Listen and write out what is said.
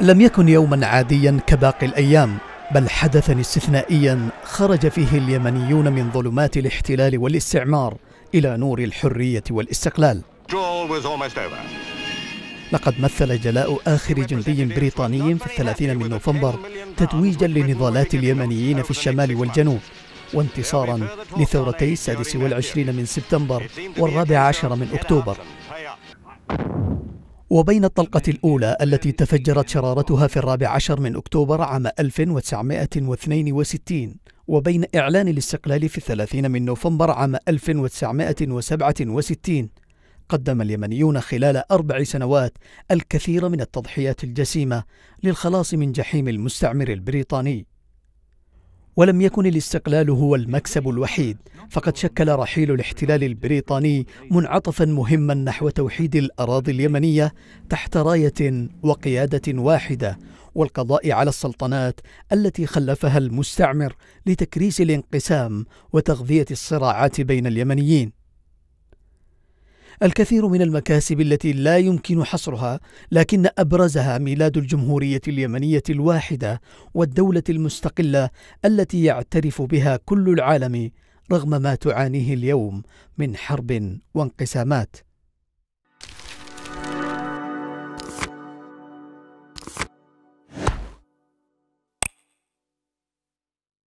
لم يكن يوما عاديا كباقي الأيام بل حدثا استثنائيا خرج فيه اليمنيون من ظلمات الاحتلال والاستعمار إلى نور الحرية والاستقلال. لقد مثل جلاء آخر جندي بريطاني في الثلاثين من نوفمبر تتويجا لنضالات اليمنيين في الشمال والجنوب وانتصارا لثورتي السادس والعشرين من سبتمبر والرابع عشر من أكتوبر. وبين الطلقة الأولى التي تفجرت شرارتها في الرابع عشر من أكتوبر عام 1962 وبين إعلان الاستقلال في الثلاثين من نوفمبر عام 1967 قدم اليمنيون خلال أربع سنوات الكثير من التضحيات الجسيمة للخلاص من جحيم المستعمر البريطاني. ولم يكن الاستقلال هو المكسب الوحيد. فقد شكل رحيل الاحتلال البريطاني منعطفا مهما نحو توحيد الأراضي اليمنية تحت راية وقيادة واحدة والقضاء على السلطنات التي خلفها المستعمر لتكريس الانقسام وتغذية الصراعات بين اليمنيين. الكثير من المكاسب التي لا يمكن حصرها لكن أبرزها ميلاد الجمهورية اليمنية الواحدة والدولة المستقلة التي يعترف بها كل العالم رغم ما تعانيه اليوم من حرب وانقسامات.